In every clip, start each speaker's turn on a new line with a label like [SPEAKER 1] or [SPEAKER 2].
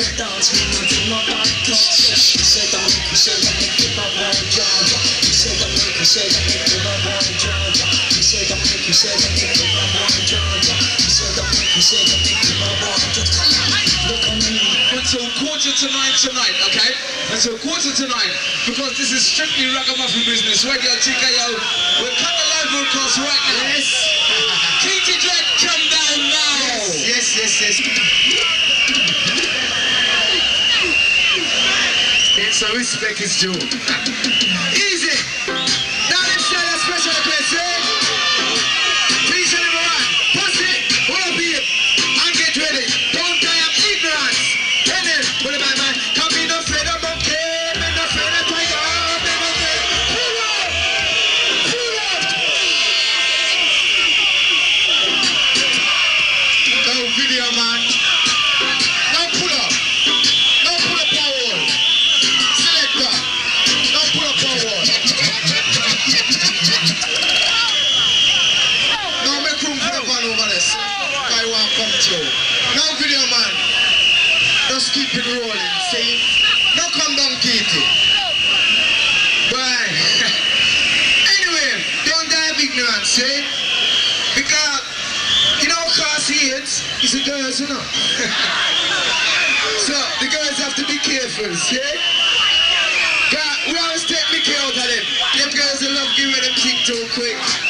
[SPEAKER 1] McDonald's, we don't do no body talks. You said I make, you said I make, give my mind drive. You said I make, you said I make, give my mind drive. You said I make, you said I make, give my mind drive. You said I make, you said I make, give my mind drive. Look on me.
[SPEAKER 2] Until quarter to nine tonight, okay? Until quarter to nine, because this is strictly ragamuffin business. Radio TKO, we're kind of live broadcast right now.
[SPEAKER 3] Yes.
[SPEAKER 2] Keithy Dread, come down now.
[SPEAKER 3] Yes, yes, yes. yes. A respect is due. Easy. Now let's share that special request, eh? Please, everyone, pass it, hold up here, and get ready. Don't die of ignorance. Then it, put it by man. Come in, no afraid of monkey, me no afraid of tiger, me no afraid. Pull up, pull up. No video, man. Keep it rolling. See? No come down, Keithy. Bye. anyway, don't die of ignorance, see? Because you know class hits is the girls, you know. so the girls have to be careful, see? God, we always take Mickey out of them. Them girls they love giving them kick too quick.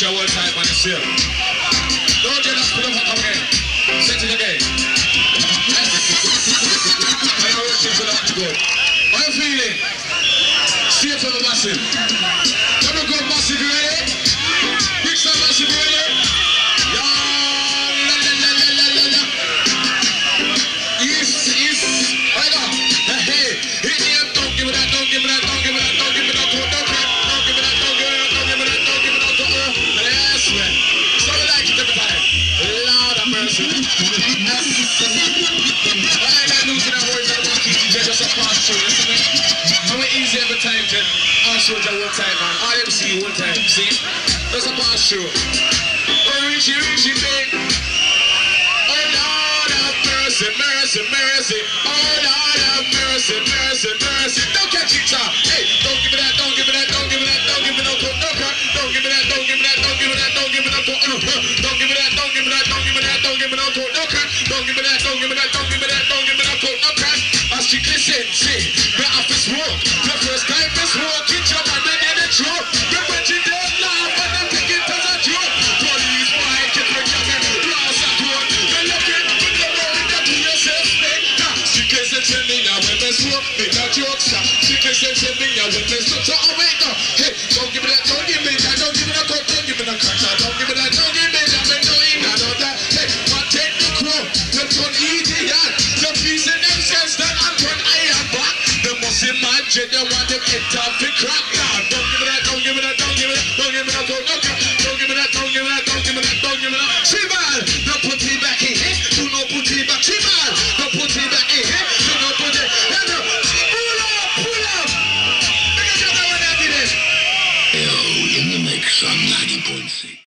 [SPEAKER 3] your world time by yourself. Don't you just put up for again. Set pula, pula, pula. know what things will have to go. How you
[SPEAKER 2] feeling? See it for the massive. Come on, go massive, you ready? One time, man. See one time, see? That's a pass through. Oh, Richie, Richie, babe. Oh Lord have mercy, mercy, mercy. Oh Lord have mercy, mercy, mercy. Don't catch it, sir. Hey, don't give me that, don't give me that, don't give me that, don't give me no coke, no crack. Don't give me that, don't give me that, don't give me that, don't give me no coke, no. huh. Don't give me that, don't give me that, don't give me that, don't give me no coke, no crack. Don't give me that, don't give me that, don't give me that, don't give me no coke, no crack. I strictly say, say, up, they touch you up, sir. Sickness and something, I witness. So I wake up. Hey, don't give me that, don't give me that, don't give me that, don't give me that, don't give me that, don't give me that, man, don't eat that, don't that. Hey, protect the the ton idiot. The peace in themselves that I'm turn I back. The Muslim man, they want them enter the crack.